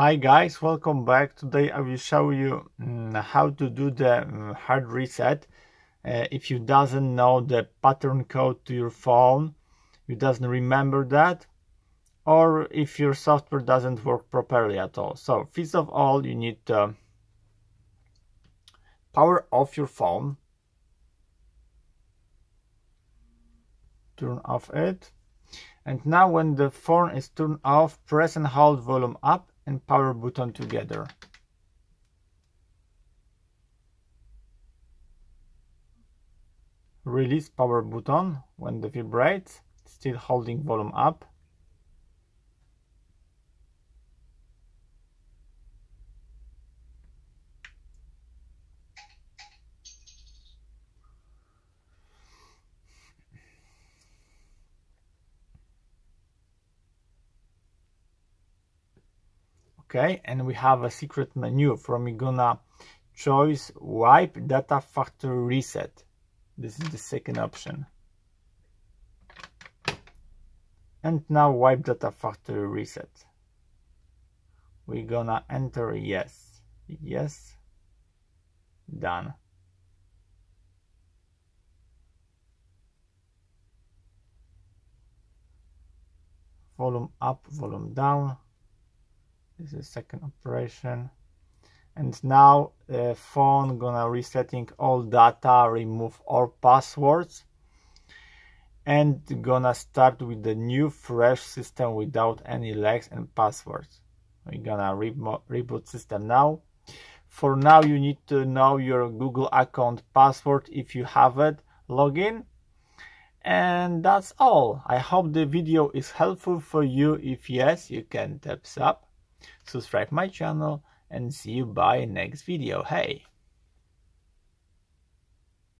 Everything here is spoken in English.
Hi guys, welcome back. Today I will show you um, how to do the um, hard reset. Uh, if you doesn't know the pattern code to your phone, you doesn't remember that, or if your software doesn't work properly at all. So first of all, you need to power off your phone, turn off it, and now when the phone is turned off, press and hold volume up and power button together. Release power button when the vibrates, still holding volume up. Okay and we have a secret menu from we gonna choose wipe data factory reset. This is the second option. And now wipe data factory reset. We're gonna enter yes. Yes. Done. Volume up volume down this is second operation. And now the phone gonna resetting all data remove all passwords and gonna start with the new fresh system without any lags and passwords. We're gonna re reboot system now. For now you need to know your google account password if you have it login and that's all. I hope the video is helpful for you. If yes you can thumbs up subscribe my channel and see you by next video. Hey!